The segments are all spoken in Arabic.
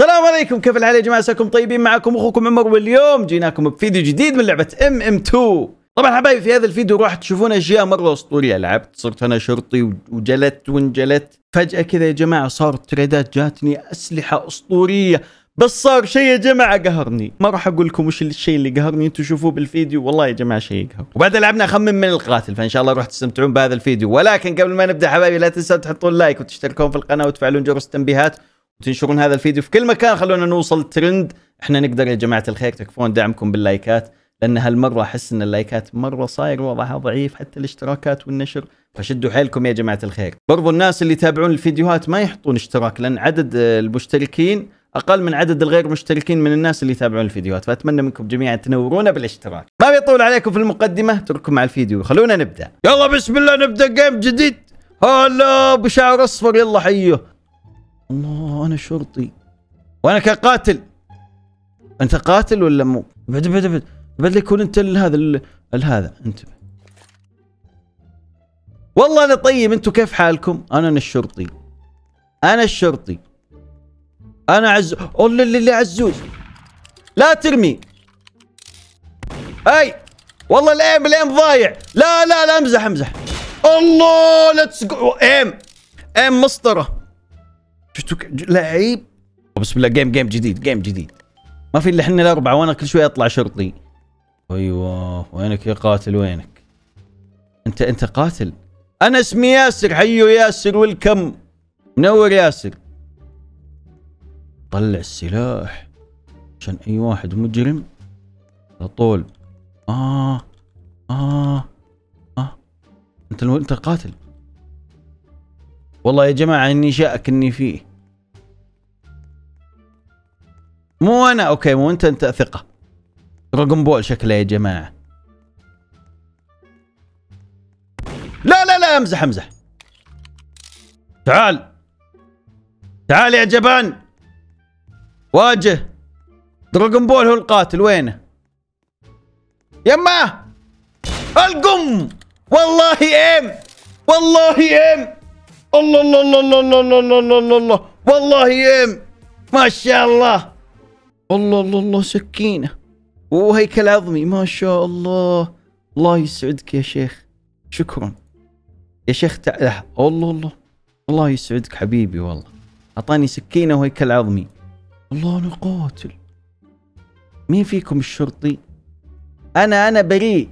السلام عليكم كيف الحال يا جماعة؟ عساكم طيبين معكم أخوكم عمر واليوم جيناكم بفيديو جديد من لعبة MM2 طبعا حبايبي في هذا الفيديو راح تشوفون أشياء مرة أسطورية. لعبت صرت أنا شرطي وجلد وانجلد. فجأة كذا يا جماعة صارت trade ات جاتني أسلحة أسطورية. بس صار شيء يا جماعة قهرني. ما راح أقول لكم وش الشيء اللي قهرني أنتم شوفوه بالفيديو. والله يا جماعة شيء يقهر. وبعد لعبنا اخمن من القاتل فإن شاء الله راح تستمتعون بهذا الفيديو. ولكن قبل ما نبدأ حبايبي لا تنسوا تحطون like وتشتركون في القناة وتفعلون جرس التنبيهات. وتنشرون هذا الفيديو في كل مكان. خلونا نوصل ترند. إحنا نقدر يا جماعة الخير تكفون دعمكم بال like ات لأن هالمرة أحس إن ال like ات مرة صاير وضعها ضعيف حتى الاشتراكات والنشر. فشدوا حيلكم يا جماعة الخير. برضو الناس اللي يتابعون الفيديوهات ما يحطون اشتراك لأن عدد المشتركين أقل من عدد الغير مشتركين من الناس اللي يتابعون الفيديوهات. فأتمنى منكم جميعا تنورونا بالاشتراك. ما بيطول عليكم في المقدمة أترككم مع الفيديو. خلونا نبدأ. يلا بسم الله نبدأ game جديد. هلا بشعر أصفر. يلا حيه الله أنا شرطي. وأنا كقاتل. أنت قاتل ولا مو؟ بعد بعد بعد بعد يكون أنت هذا هذا. أنت. والله أنا طيب. أنتم كيف حالكم؟ أنا أنا الشرطي. أنا الشرطي. أنا عز والله اللي عزوز. لا ترمي. أي. والله ال aim ال aim ضايع. لا لا لا امزح امزح. الله لا تسق aim. aim مسطرة. شفتوا لعيب. بسم الله game game جديد game جديد. ما في إلا إحنا الأربعة وأنا كل شوي أطلع شرطي. أيوه وينك يا قاتل وينك؟ أنت أنت قاتل. أنا اسمي ياسر حيو ياسر welcome. منور ياسر. طلع السلاح. عشان أي واحد مجرم. على طول. آه آه آه. أنت أنت قاتل. والله يا جماعة إني شاك إني فيه. مو أنا okay مو أنت أنت ثقة. دراجون بول شكله يا جماعة. لا لا لا أمزح أمزح. تعال. تعال يا جبان. واجه. دراجون بول هو القاتل. وينه؟ يما! القم! والله إيم! والله إيم! الله الله الله الله الله الله الله الله الله والله ايم ما شاء الله الله الله الله سكينه وهيكل عظمي ما شاء الله الله يسعدك يا شيخ شكرا يا شيخ تعال الله الله الله يسعدك حبيبي والله اعطاني سكينه وهيكل عظمي الله أنا قاتل مين فيكم الشرطي أنا أنا بريء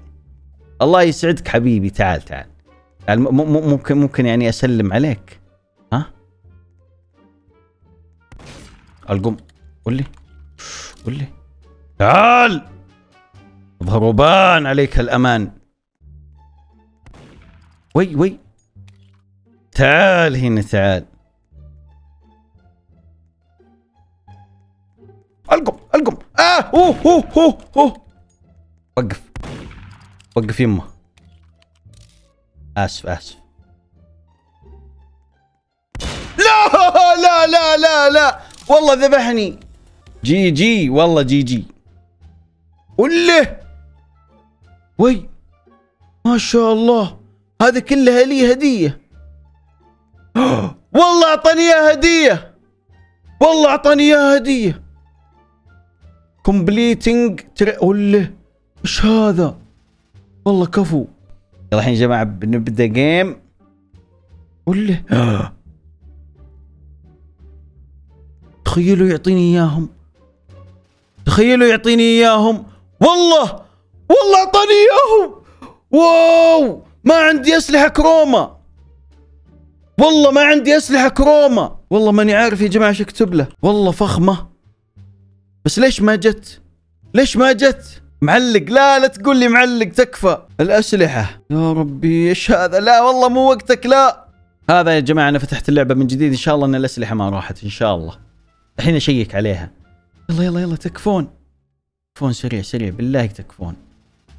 الله يسعدك حبيبي تعال تعال, تعال ممكن ممكن يعني أسلم عليك. ها؟ ألقم. قول لي. قول لي. تعال! ضربان عليك الأمان. وي وي. تعال هنا تعال. ألقم ألقم. آه! أوه أوه أوه وقف. وقف يمه آسف آسف. لا لا لا لا لا. والله ذبحني. جي جي. والله جي جي. وله وي. ما شاء الله. هذا كلها لي هدية. والله أعطاني إياها هدية. والله أعطاني إياها هدية. كومبليتنج تري وله إيش هذا؟ والله كفو. يلا الحين يا جماعة بنبدأ جيم وله تخيلوا يعطيني إياهم. تخيلوا يعطيني إياهم. والله والله أعطاني إياهم. واو ما عندي أسلحة كروما. والله ما عندي أسلحة كروما. والله ماني عارف يا جماعة إيش أكتب له. والله فخمة. بس ليش ما جت؟ ليش ما جت؟ معلق لا لا تقول لي معلق تكفى. الأسلحة. يا ربي إيش هذا؟ لا والله مو وقتك لا. هذا يا جماعة أنا فتحت اللعبة من جديد إن شاء الله إن الأسلحة ما راحت إن شاء الله. الحين أشيك عليها. يلا يلا يلا تكفون. تكفون سريع سريع بالله تكفون.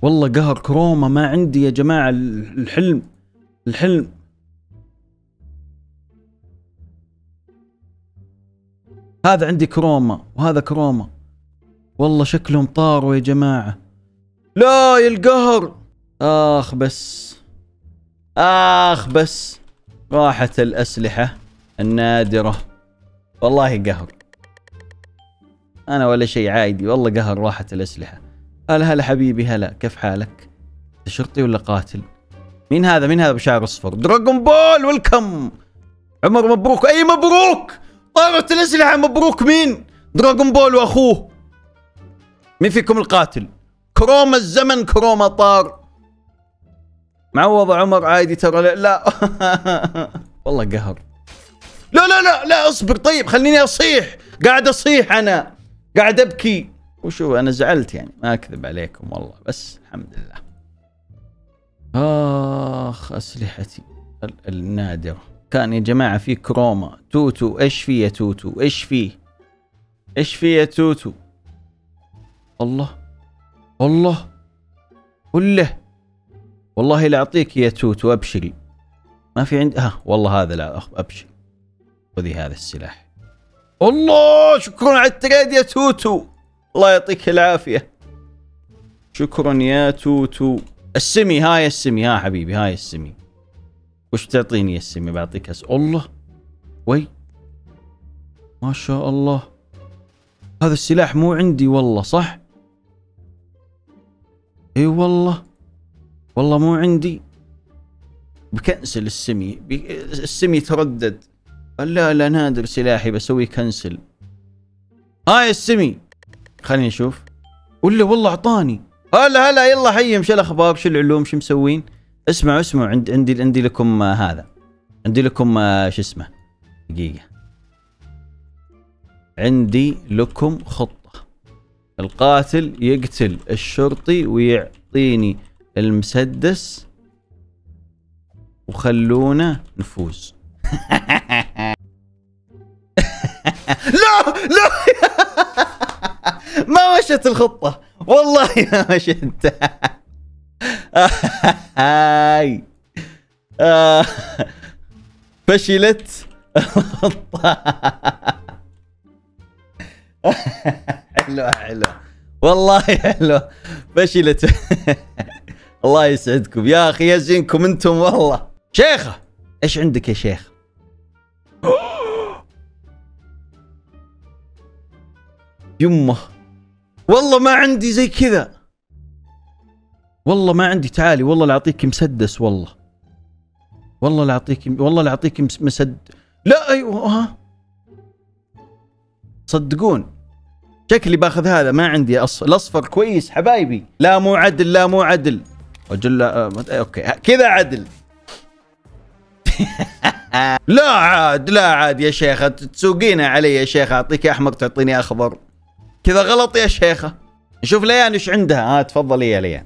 والله قهر كروما ما عندي يا جماعة الحلم الحلم. هذا عندي كروما وهذا كروما. والله شكلهم طاروا يا جماعة. لا يا القهر. آخ بس. آخ بس. راحت الأسلحة النادرة. والله قهر. أنا ولا شيء عادي. والله قهر راحت الأسلحة. هلا هلا حبيبي هلا كيف حالك؟ شرطي ولا قاتل؟ مين هذا؟ مين هذا بشعر أصفر؟ دراغون بول ويلكم. عمر مبروك. أي مبروك؟ طارت الأسلحة مبروك. مين؟ دراغون بول وأخوه. مين فيكم القاتل؟ كروما الزمن كروما طار معوض عمر عادي ترى لا. والله قهر. لا لا لا لا اصبر. طيب خليني أصيح. قاعد أصيح أنا. قاعد أبكي. وشو أنا زعلت يعني. ما أكذب عليكم والله بس الحمد لله. آخ أسلحتي النادرة. كان يا جماعة في كروما. توتو إيش فيه يا توتو؟ إيش فيه؟ إيش فيه يا توتو؟ الله الله وله. والله لا أعطيك يا توتو ابشري ما في عندي ها والله هذا لا أبشر. خذي هذا السلاح. الله شكرا على ال trade يا توتو. الله يعطيك العافية. شكرا يا توتو. السمي هاي السمي ها حبيبي هاي السمي. وش تعطيني يا السمي؟ بعطيك أس... الله. وي. ما شاء الله. هذا السلاح مو عندي والله صح؟ إي والله. والله مو عندي. بكنسل السمي. السمي تردد. لا لا نادر سلاحي بسوي كنسل. هاي السمي. خليني أشوف. ولا والله أعطاني. هلا هلا يلا حيهم شو الأخبار شو العلوم شو مسوين؟ اسمعوا اسمعوا عندي عندي عندي لكم آه هذا. عندي لكم آه شو اسمه؟ دقيقة. عندي لكم خطه القاتل يقتل الشرطي ويعطيني المسدس وخلونا نفوز. لا لا. ما مشت الخطة. والله ما مشت هاي. فشلت الخطة. حلوة حلوة والله حلوة فشلت الله يسعدكم. يا أخي يزينكم أنتم والله. شيخة إيش عندك يا شيخ يمه. والله ما عندي زي كذا. والله ما عندي تعالي والله لا أعطيك مسدس والله. والله لا أعطيك والله لا أعطيك مسد لا أيوه ها. صدقون. شكلي باخذ هذا ما عندي أص... الأصفر كويس حبايبي. لا مو عدل لا مو عدل. أجل آه، أوكي. كذا عدل. لا عاد لا عاد يا شيخة. تسوقينها علي يا شيخة. أعطيك أحمر تعطيني أخضر. كذا غلط يا شيخة. شوف ليان إيش عندها. ها تفضلي يا ليان.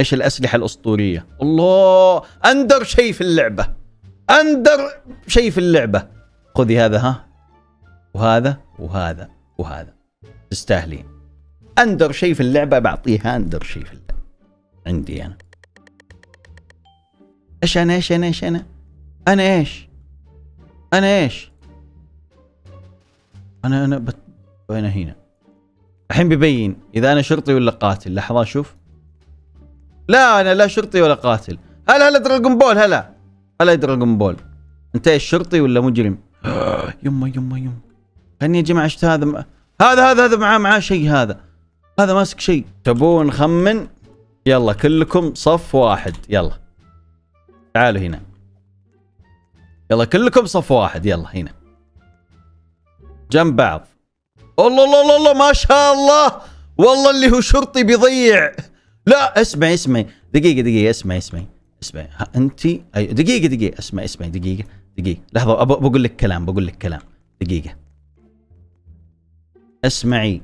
إيش الأسلحة الأسطورية؟ الله أندر شيء في اللعبة. أندر شيء في اللعبة. خذي هذا ها. وهذا وهذا وهذا. تستاهلين. أندر شيء في اللعبة بعطيها أندر شيء في اللعبة. عندي أنا. إيش أنا إيش أنا إيش أنا؟ أنا إيش؟ أنا إيش؟ أنا أنا بت... وين هنا؟ الحين ببين إذا أنا شرطي ولا قاتل؟ لحظة أشوف لا أنا لا شرطي ولا قاتل. هلا هلا دراجون بول هلا. هلا دراجون بول. أنت إيش شرطي ولا مجرم؟ يما يما يما. خليني يا جماعة اشت هذا. هذا هذا هذا معاه معاه شيء هذا. هذا ماسك شيء. تبون نخمن يلا كلكم صف واحد. يلا. تعالوا هنا. يلا كلكم صف واحد. يلا هنا. جنب بعض. الله الله الله, الله ما شاء الله. والله اللي هو شرطي بيضيع. لا اسمعي اسمعي. دقيقة دقيقة اسمعي اسمعي. اسمعي. انت؟ أي دقيقة دقيقة. اسمعي اسمعي. دقيقة دقيقة. لحظة بقول لك كلام بقول لك كلام. دقيقة. اسمعي.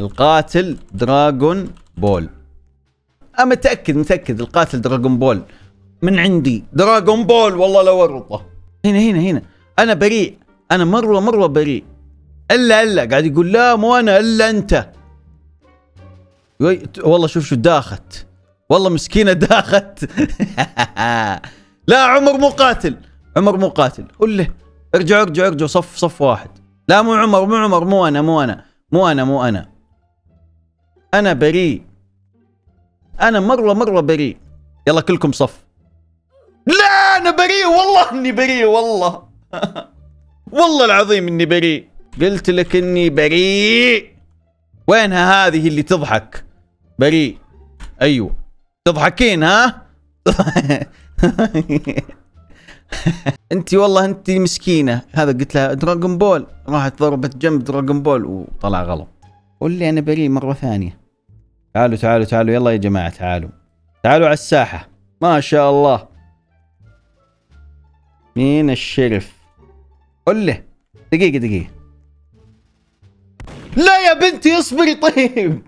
القاتل دراغون بول. أنا متأكد متأكد القاتل دراغون بول. من عندي دراغون بول والله لو ورطه هنا هنا هنا. أنا بريء. أنا مرة مرة بريء. إلا إلا. قاعد يقول لا مو أنا إلا أنت. والله شوف شو داخت. والله مسكينة داخت. لا عمر مو قاتل. عمر مو قاتل. قول له ارجع ارجع ارجع صف صف واحد. لا مو عمر مو عمر مو أنا مو أنا مو أنا مو أنا. أنا بريء. أنا مرة مرة بريء. يلا كلكم صف. لا أنا بريء والله إني بريء والله. والله العظيم إني بريء. قلت لك إني بريء. وينها هذه اللي تضحك؟ بريء. أيوه. تضحكين ها؟ انت والله انت مسكينة. هذا قلت لها دراغون بول راحت ضربت جنب دراغون بول وطلع غلط. قول لي أنا بريء مرة ثانية. تعالوا تعالوا تعالوا. يلا يا جماعة تعالوا. تعالوا على الساحة. ما شاء الله. مين الشرف؟ قل له دقيقة دقيقة. لا يا بنتي اصبري. طيب.